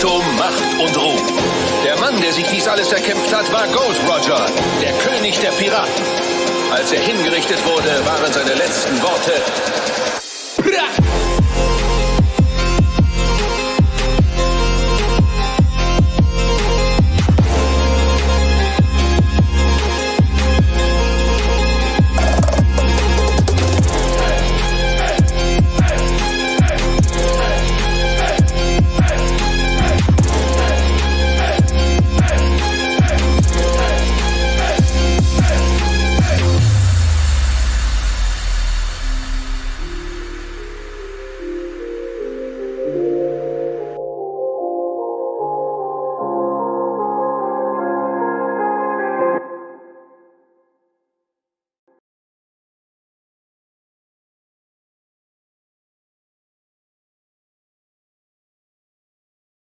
Reichtum, Macht und Ruhm. Der Mann, der sich dies alles erkämpft hat, war Gold Roger, der König der Piraten. Als er hingerichtet wurde, waren seine letzten Worte,